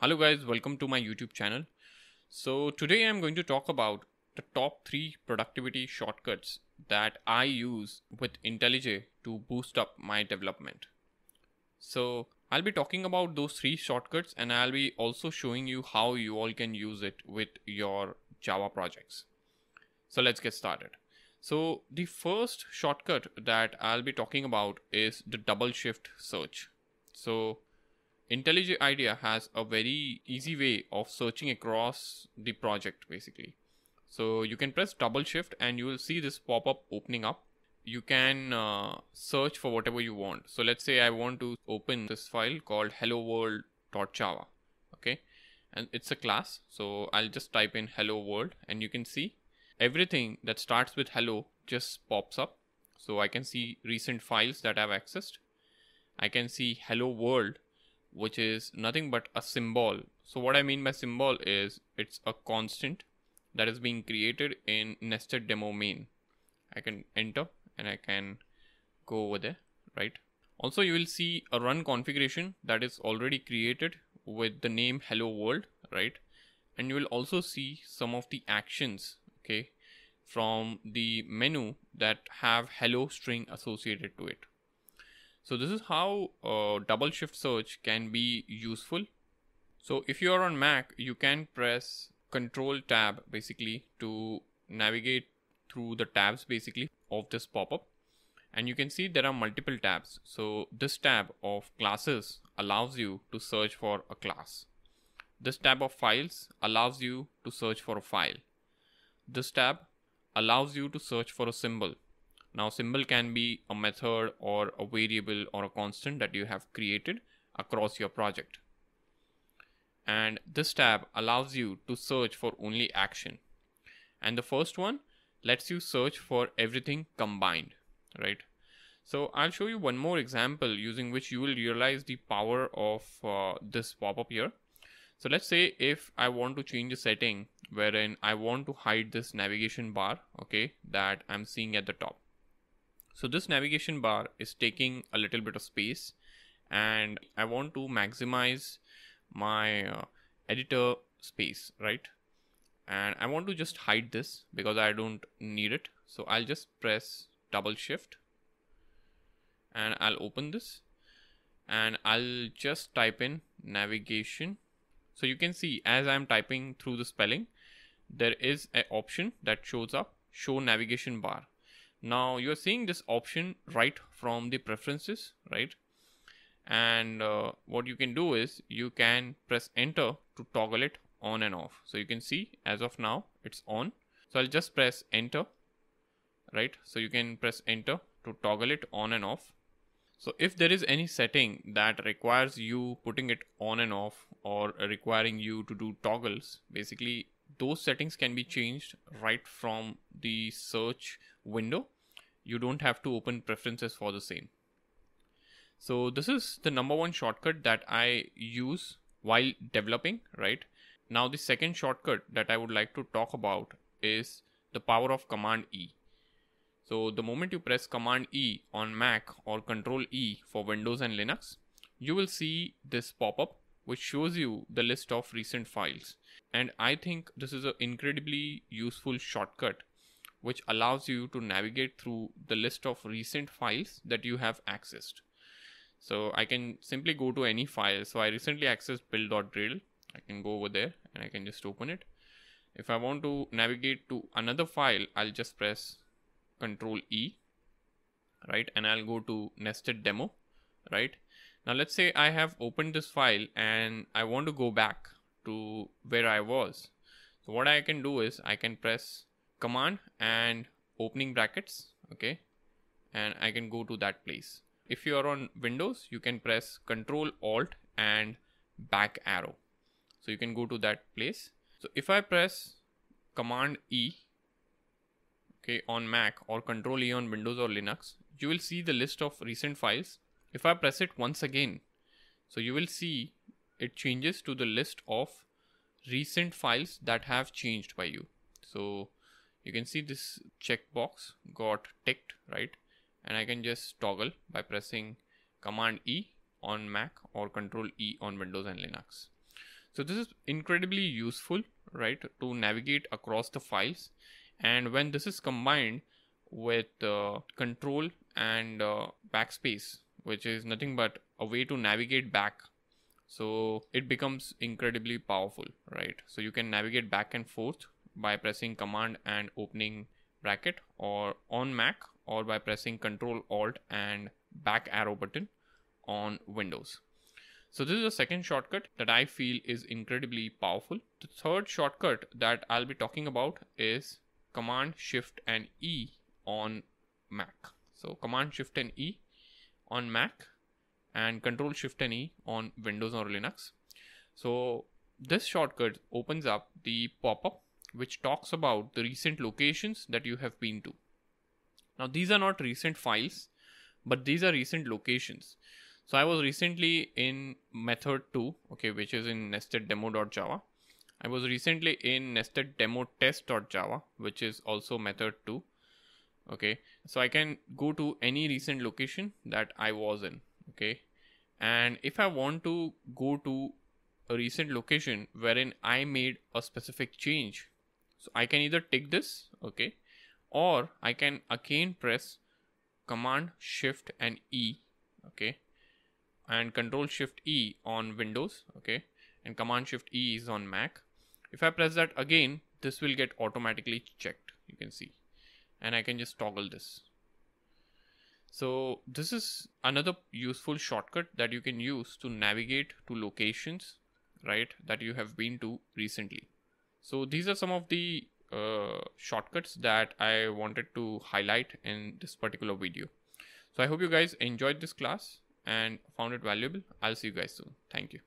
Hello guys, welcome to my YouTube channel. So today I'm going to talk about the top 3 productivity shortcuts that I use with IntelliJ to boost up my development. So I'll be talking about those 3 shortcuts and I'll be also showing you how you all can use it with your Java projects. So let's get started. So the first shortcut that I'll be talking about is the double shift search. So IntelliJ IDEA has a very easy way of searching across the project basically. So you can press double shift and you will see this pop up opening up. You can uh, search for whatever you want. So let's say I want to open this file called hello world.java. Okay. And it's a class. So I'll just type in hello world and you can see everything that starts with hello just pops up. So I can see recent files that I've accessed. I can see hello world which is nothing but a symbol. So what I mean by symbol is it's a constant that is being created in nested demo main. I can enter and I can go over there, right? Also, you will see a run configuration that is already created with the name hello world, right? And you will also see some of the actions, okay, from the menu that have hello string associated to it. So this is how uh, double shift search can be useful. So if you are on Mac, you can press control tab basically to navigate through the tabs basically of this pop-up and you can see there are multiple tabs. So this tab of classes allows you to search for a class. This tab of files allows you to search for a file. This tab allows you to search for a symbol. Now symbol can be a method or a variable or a constant that you have created across your project. And this tab allows you to search for only action. And the first one lets you search for everything combined, right? So I'll show you one more example using which you will realize the power of uh, this pop-up here. So let's say if I want to change a setting wherein I want to hide this navigation bar, okay, that I'm seeing at the top. So this navigation bar is taking a little bit of space and I want to maximize my uh, editor space, right? And I want to just hide this because I don't need it. So I'll just press double shift and I'll open this and I'll just type in navigation. So you can see as I'm typing through the spelling, there is an option that shows up show navigation bar now you're seeing this option right from the preferences right? And uh, what you can do is you can press enter to toggle it on and off. So you can see as of now it's on. So I'll just press enter right? So you can press enter to toggle it on and off. So if there is any setting that requires you putting it on and off or requiring you to do toggles basically those settings can be changed right from the search window. You don't have to open preferences for the same. So this is the number one shortcut that I use while developing, right? Now the second shortcut that I would like to talk about is the power of Command E. So the moment you press Command E on Mac or Control E for Windows and Linux, you will see this pop up which shows you the list of recent files. And I think this is an incredibly useful shortcut which allows you to navigate through the list of recent files that you have accessed. So I can simply go to any file. So I recently accessed build.gradle. I can go over there and I can just open it. If I want to navigate to another file, I'll just press Control E, right? And I'll go to nested demo, right? Now let's say I have opened this file and I want to go back to where I was. So what I can do is I can press command and opening brackets, okay? And I can go to that place. If you are on Windows, you can press Control Alt and back arrow. So you can go to that place. So if I press Command E, okay, on Mac or Control E on Windows or Linux, you will see the list of recent files if I press it once again, so you will see it changes to the list of recent files that have changed by you. So you can see this checkbox got ticked, right? And I can just toggle by pressing Command E on Mac or Control E on Windows and Linux. So this is incredibly useful, right, to navigate across the files. And when this is combined with uh, control and uh, backspace, which is nothing but a way to navigate back. So it becomes incredibly powerful, right? So you can navigate back and forth by pressing command and opening bracket or on Mac or by pressing control alt and back arrow button on Windows. So this is the second shortcut that I feel is incredibly powerful. The third shortcut that I'll be talking about is Command Shift and E on Mac. So Command Shift and E on Mac and Control Shift and E on Windows or Linux. So this shortcut opens up the pop-up which talks about the recent locations that you have been to. Now these are not recent files, but these are recent locations. So I was recently in method 2, okay, which is in nested demo.java. I was recently in nested demo test.java, which is also method 2. Okay, so I can go to any recent location that I was in. Okay, and if I want to go to a recent location wherein I made a specific change, so I can either tick this, okay, or I can again press Command Shift and E, okay, and Control Shift E on Windows, okay, and Command Shift E is on Mac. If I press that again, this will get automatically checked. You can see, and I can just toggle this. So this is another useful shortcut that you can use to navigate to locations, right, that you have been to recently. So these are some of the uh, shortcuts that I wanted to highlight in this particular video. So I hope you guys enjoyed this class and found it valuable. I'll see you guys soon. Thank you.